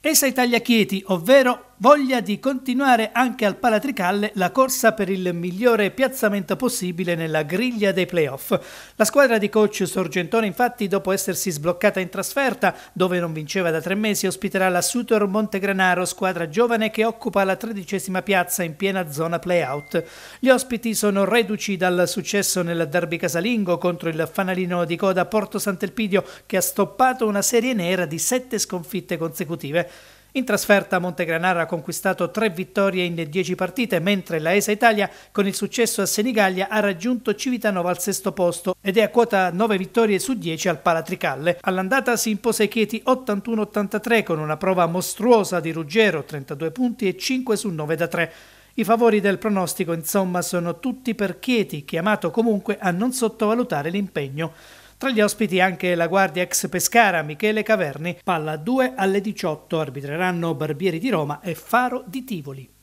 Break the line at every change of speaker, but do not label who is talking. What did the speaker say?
Esa Italia Chieti, ovvero voglia di continuare anche al Palatricalle la corsa per il migliore piazzamento possibile nella griglia dei playoff. La squadra di coach Sorgentone infatti dopo essersi sbloccata in trasferta, dove non vinceva da tre mesi, ospiterà la Sutor Montegranaro, squadra giovane che occupa la tredicesima piazza in piena zona playout. Gli ospiti sono reduci dal successo nel derby casalingo contro il fanalino di coda Porto Sant'Elpidio che ha stoppato una serie nera di sette sconfitte consecutive. In trasferta Montegranaro ha conquistato tre vittorie in dieci partite, mentre la ESA Italia con il successo a Senigallia ha raggiunto Civitanova al sesto posto ed è a quota 9 vittorie su 10 al Palatricalle. All'andata si impose Chieti 81-83 con una prova mostruosa di Ruggero, 32 punti e 5 su 9 da 3. I favori del pronostico insomma sono tutti per Chieti, chiamato comunque a non sottovalutare l'impegno. Tra gli ospiti anche la guardia ex Pescara Michele Caverni, palla 2 alle 18, arbitreranno Barbieri di Roma e Faro di Tivoli.